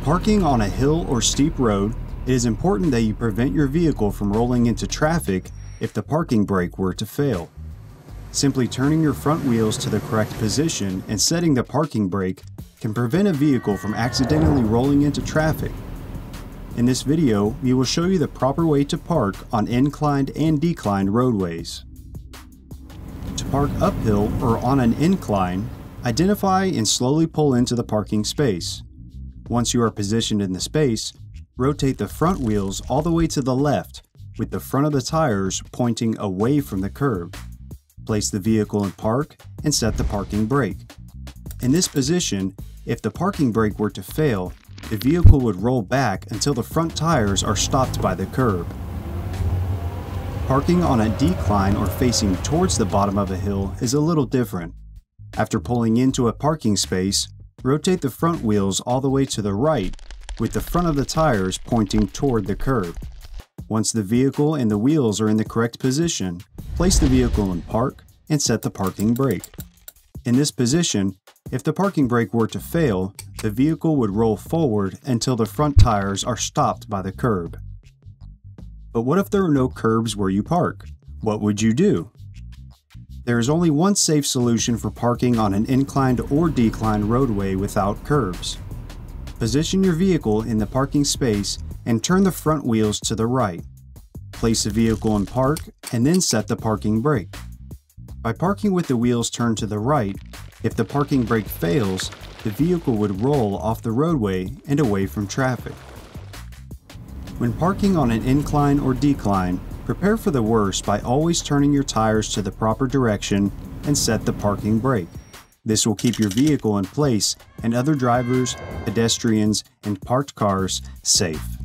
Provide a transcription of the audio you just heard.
parking on a hill or steep road, it is important that you prevent your vehicle from rolling into traffic if the parking brake were to fail. Simply turning your front wheels to the correct position and setting the parking brake can prevent a vehicle from accidentally rolling into traffic. In this video, we will show you the proper way to park on inclined and declined roadways. To park uphill or on an incline, identify and slowly pull into the parking space. Once you are positioned in the space, rotate the front wheels all the way to the left with the front of the tires pointing away from the curb. Place the vehicle in park and set the parking brake. In this position, if the parking brake were to fail, the vehicle would roll back until the front tires are stopped by the curb. Parking on a decline or facing towards the bottom of a hill is a little different. After pulling into a parking space, rotate the front wheels all the way to the right with the front of the tires pointing toward the curb. Once the vehicle and the wheels are in the correct position, place the vehicle in park and set the parking brake. In this position, if the parking brake were to fail, the vehicle would roll forward until the front tires are stopped by the curb. But what if there are no curbs where you park? What would you do? There is only one safe solution for parking on an inclined or declined roadway without curbs. Position your vehicle in the parking space and turn the front wheels to the right. Place the vehicle in park and then set the parking brake. By parking with the wheels turned to the right, if the parking brake fails, the vehicle would roll off the roadway and away from traffic. When parking on an incline or decline, prepare for the worst by always turning your tires to the proper direction and set the parking brake. This will keep your vehicle in place and other drivers, pedestrians, and parked cars safe.